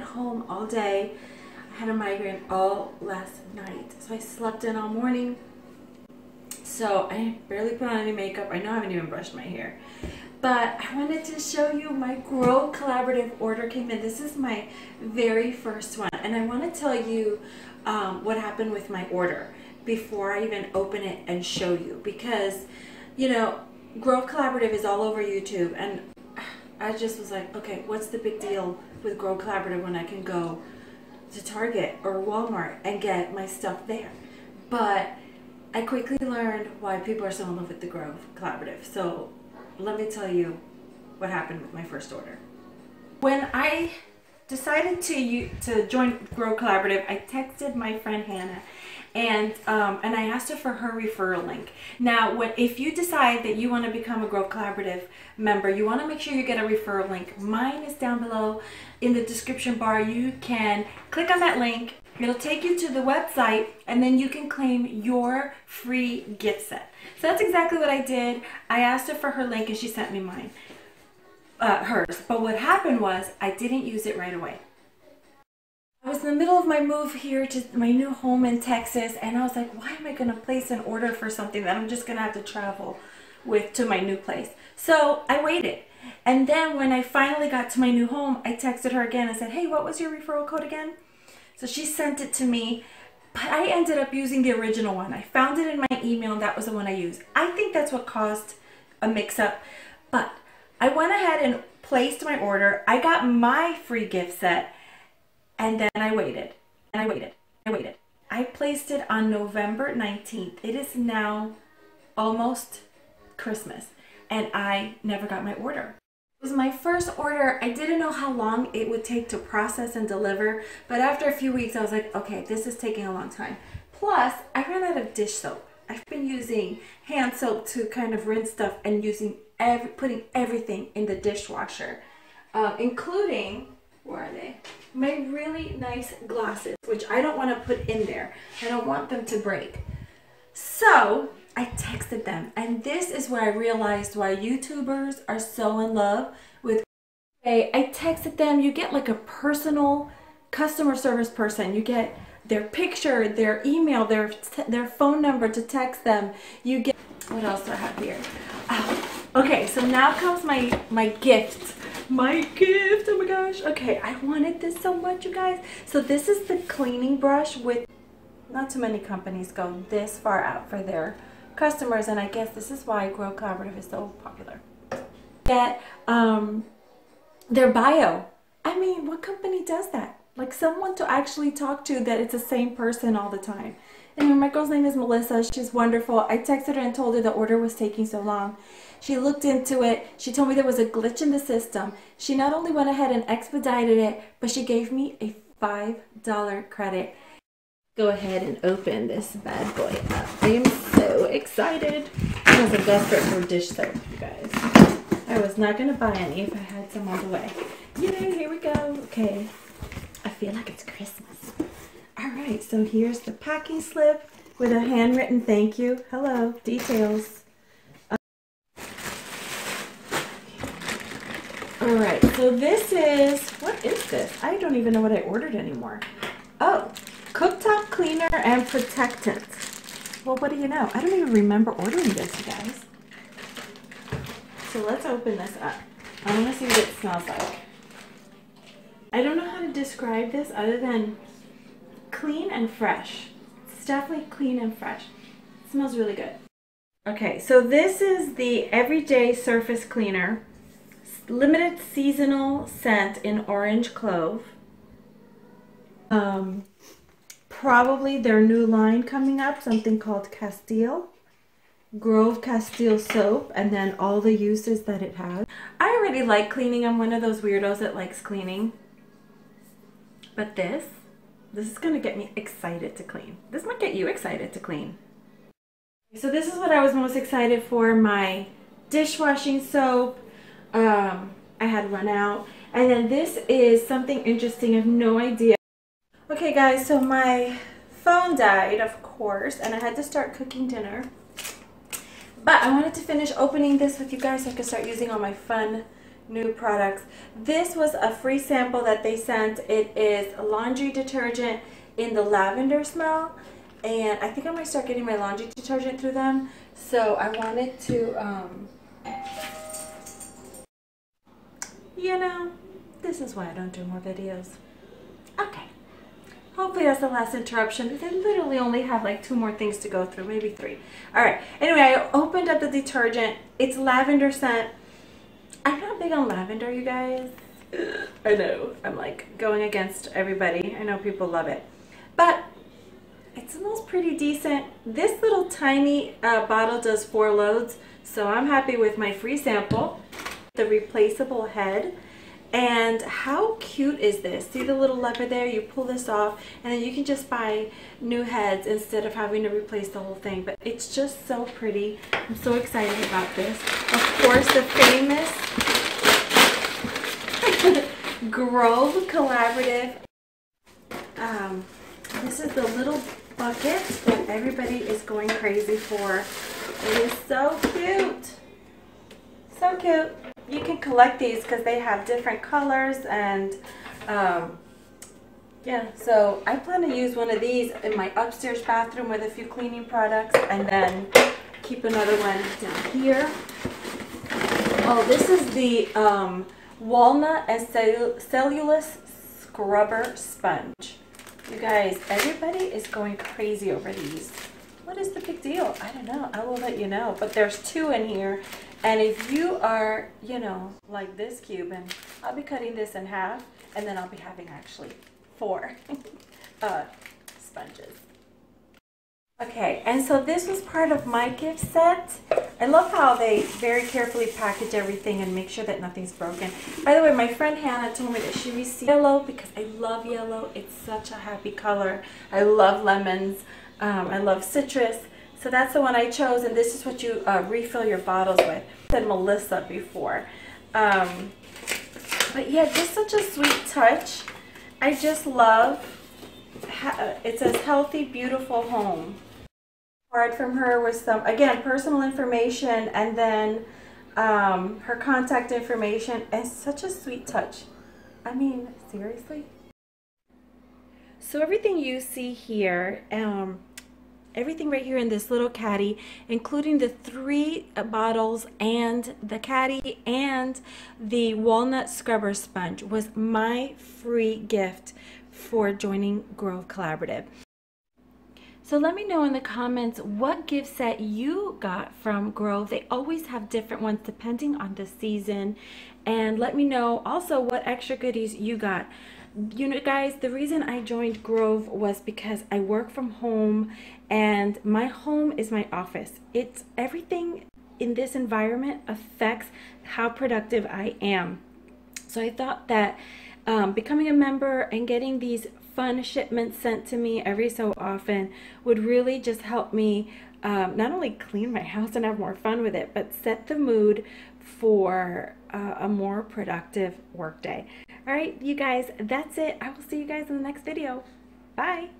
home all day. I had a migraine all last night. So I slept in all morning. So I barely put on any makeup. I know I haven't even brushed my hair. But I wanted to show you my Grove Collaborative order came in. This is my very first one. And I want to tell you um, what happened with my order before I even open it and show you. Because, you know, Grove Collaborative is all over YouTube. And I just was like, okay, what's the big deal with Grove Collaborative when I can go to Target or Walmart and get my stuff there? But I quickly learned why people are so in love with the Grove Collaborative. So let me tell you what happened with my first order. When I decided to to join Grove Collaborative, I texted my friend Hannah and um, and I asked her for her referral link. Now, when if you decide that you want to become a Grove Collaborative member, you want to make sure you get a referral link. Mine is down below in the description bar. You can click on that link. It'll take you to the website, and then you can claim your free gift set. So that's exactly what I did. I asked her for her link, and she sent me mine, uh, hers. But what happened was I didn't use it right away. I was in the middle of my move here to my new home in Texas, and I was like, why am I going to place an order for something that I'm just going to have to travel with to my new place? So I waited. And then when I finally got to my new home, I texted her again and said, hey, what was your referral code again? So she sent it to me, but I ended up using the original one. I found it in my email, and that was the one I used. I think that's what caused a mix-up, but I went ahead and placed my order. I got my free gift set, and then I waited, and I waited, I waited. I placed it on November 19th. It is now almost Christmas, and I never got my order. It was my first order. I didn't know how long it would take to process and deliver, but after a few weeks, I was like, okay, this is taking a long time. Plus, I ran out of dish soap. I've been using hand soap to kind of rinse stuff and using every, putting everything in the dishwasher, uh, including where are they? My really nice glasses, which I don't want to put in there. I don't want them to break. So I texted them, and this is where I realized why YouTubers are so in love with. Hey, I texted them. You get like a personal customer service person. You get their picture, their email, their their phone number to text them. You get what else do I have here? Oh, okay, so now comes my my gift my gift. Oh my gosh. Okay i wanted this so much you guys. So this is the cleaning brush with not too many companies go this far out for their customers and i guess this is why grove collaborative is so popular. Get um their bio. I mean what company does that? Like someone to actually talk to that it's the same person all the time Anyway, my girl's name is Melissa. She's wonderful. I texted her and told her the order was taking so long. She looked into it. She told me there was a glitch in the system. She not only went ahead and expedited it, but she gave me a $5 credit. Go ahead and open this bad boy up. I am so excited. I was desperate for dish soap, you guys. I was not going to buy any if I had some on the way. Yay, here we go. Okay. I feel like it's Christmas. Right, so here's the packing slip with a handwritten thank you. Hello, details. Uh, All right, so this is, what is this? I don't even know what I ordered anymore. Oh, cooktop cleaner and protectant. Well, what do you know? I don't even remember ordering this, you guys. So let's open this up. I want to see what it smells like. I don't know how to describe this other than clean and fresh. It's definitely clean and fresh. It smells really good. Okay, so this is the Everyday Surface Cleaner. Limited seasonal scent in orange clove. Um, probably their new line coming up, something called Castile. Grove Castile soap and then all the uses that it has. I already like cleaning. I'm one of those weirdos that likes cleaning. But this this is going to get me excited to clean. This might get you excited to clean. So this is what I was most excited for. My dishwashing soap. Um, I had run out. And then this is something interesting. I have no idea. Okay guys, so my phone died, of course, and I had to start cooking dinner. But I wanted to finish opening this with you guys so I could start using all my fun new products. This was a free sample that they sent. It is laundry detergent in the lavender smell. And I think I might start getting my laundry detergent through them. So I wanted to, um, you know, this is why I don't do more videos. Okay. Hopefully that's the last interruption because I literally only have like two more things to go through, maybe three. All right. Anyway, I opened up the detergent. It's lavender scent. I'm not big on lavender, you guys. I know. I'm like going against everybody. I know people love it. But it smells pretty decent. This little tiny uh, bottle does four loads, so I'm happy with my free sample. The replaceable head. And how cute is this? See the little lever there? You pull this off and then you can just buy new heads instead of having to replace the whole thing. But it's just so pretty. I'm so excited about this. Of course, the famous Grove Collaborative. Um, this is the little bucket that everybody is going crazy for. It is so cute. So cute you can collect these because they have different colors and um, yeah, so I plan to use one of these in my upstairs bathroom with a few cleaning products and then keep another one down here. Oh, this is the um, walnut and cellulose scrubber sponge. You guys, everybody is going crazy over these. What is the big deal? I don't know. I will let you know. But there's two in here and if you are, you know, like this Cuban, I'll be cutting this in half and then I'll be having actually four uh, sponges. Okay, and so this was part of my gift set. I love how they very carefully package everything and make sure that nothing's broken. By the way, my friend Hannah told me that she received yellow because I love yellow. It's such a happy color. I love lemons. Um, I love citrus. So that's the one I chose, and this is what you uh, refill your bottles with. I said Melissa before. Um, but yeah, just such a sweet touch. I just love, it says healthy, beautiful home. Card from her with some, again, personal information and then um, her contact information and such a sweet touch. I mean, seriously? So everything you see here, um, everything right here in this little caddy, including the three bottles and the caddy and the walnut scrubber sponge was my free gift for joining Grove Collaborative. So let me know in the comments what gift set you got from Grove. They always have different ones depending on the season. And let me know also what extra goodies you got you know guys the reason i joined grove was because i work from home and my home is my office it's everything in this environment affects how productive i am so i thought that um, becoming a member and getting these fun shipments sent to me every so often would really just help me um, not only clean my house and have more fun with it, but set the mood for uh, a more productive workday. All right, you guys, that's it. I will see you guys in the next video. Bye.